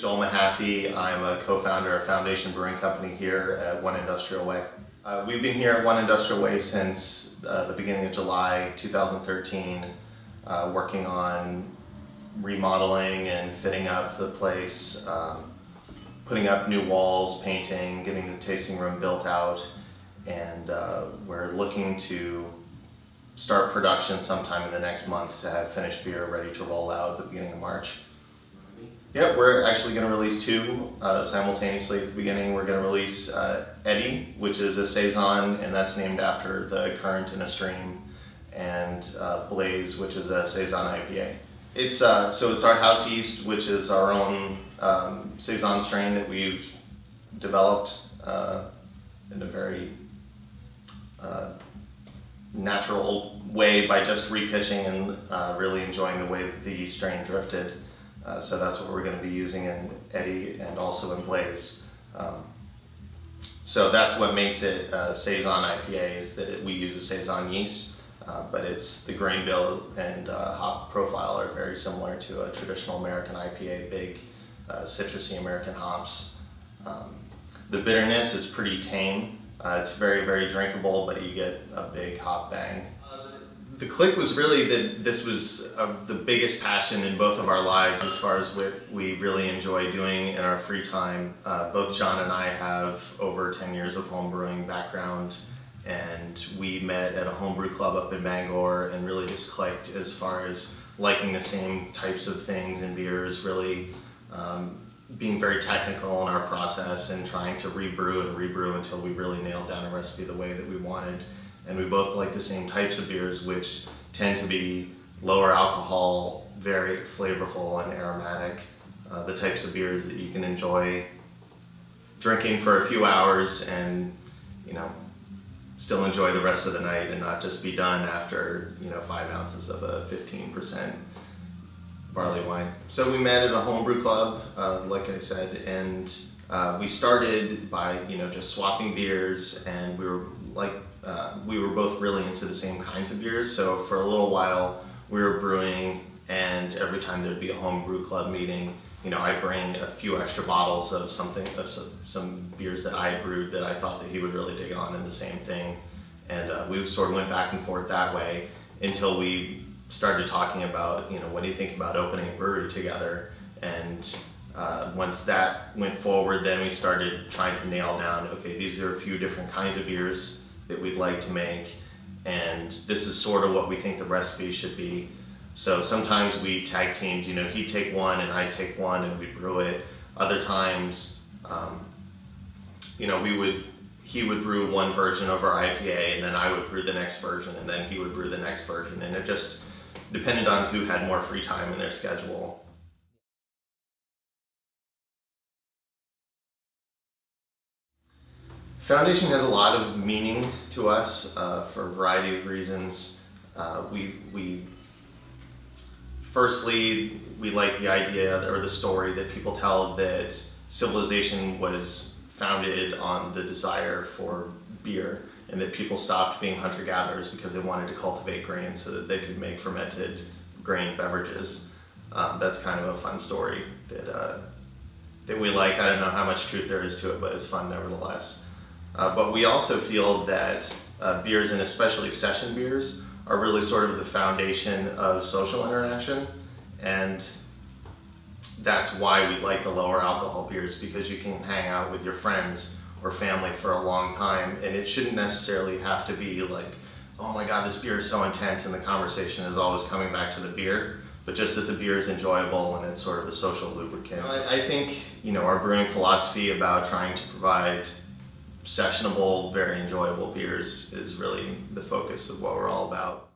Joel Mahaffey. I'm a co-founder of Foundation Brewing Company here at One Industrial Way. Uh, we've been here at One Industrial Way since uh, the beginning of July 2013, uh, working on remodeling and fitting up the place, um, putting up new walls, painting, getting the tasting room built out, and uh, we're looking to start production sometime in the next month to have finished beer ready to roll out at the beginning of March. Yep, we're actually going to release two uh, simultaneously at the beginning. We're going to release uh, Eddy, which is a Saison, and that's named after the current in a stream, and uh, Blaze, which is a Saison IPA. It's uh, so it's our House Yeast, which is our own um, Saison strain that we've developed uh, in a very uh, natural way by just repitching and really enjoying the way that the yeast strain drifted. Uh, so that's what we're going to be using in Eddy and also in Blaze. Um, so that's what makes it a Saison IPA is that it, we use a Saison yeast, uh, but it's the grain bill and uh, hop profile are very similar to a traditional American IPA, big uh, citrusy American hops. Um, the bitterness is pretty tame. Uh, it's very, very drinkable, but you get a big hop bang the click was really that this was uh, the biggest passion in both of our lives as far as what we really enjoy doing in our free time. Uh, both John and I have over 10 years of homebrewing background and we met at a homebrew club up in Bangor and really just clicked as far as liking the same types of things and beers, really um, being very technical in our process and trying to rebrew and rebrew until we really nailed down a recipe the way that we wanted and we both like the same types of beers, which tend to be lower alcohol, very flavorful and aromatic. Uh, the types of beers that you can enjoy drinking for a few hours and, you know, still enjoy the rest of the night and not just be done after, you know, five ounces of a 15% barley wine. So we met at a homebrew club, uh, like I said, and uh, we started by, you know, just swapping beers and we were like uh, we were both really into the same kinds of beers. So for a little while, we were brewing, and every time there'd be a home brew club meeting, you know, I bring a few extra bottles of something, of some, some beers that I brewed that I thought that he would really dig on, and the same thing. And uh, we sort of went back and forth that way until we started talking about, you know, what do you think about opening a brewery together? And uh, once that went forward, then we started trying to nail down, okay, these are a few different kinds of beers that we'd like to make and this is sort of what we think the recipe should be. So sometimes we tag teamed, you know, he'd take one and I'd take one and we'd brew it. Other times, um, you know, we would, he would brew one version of our IPA and then I would brew the next version and then he would brew the next version and it just depended on who had more free time in their schedule. Foundation has a lot of meaning to us uh, for a variety of reasons. Uh, we, we, firstly, we like the idea or the story that people tell that civilization was founded on the desire for beer and that people stopped being hunter-gatherers because they wanted to cultivate grain so that they could make fermented grain beverages. Um, that's kind of a fun story that, uh, that we like. I don't know how much truth there is to it, but it's fun nevertheless. Uh, but we also feel that uh, beers, and especially session beers, are really sort of the foundation of social interaction. And that's why we like the lower alcohol beers, because you can hang out with your friends or family for a long time, and it shouldn't necessarily have to be like, oh my god, this beer is so intense, and the conversation is always coming back to the beer but just that the beer is enjoyable and it's sort of a social lubricant. I, I, think, you know, our brewing philosophy about trying to provide sessionable, very enjoyable beers is really the focus of what we're all about.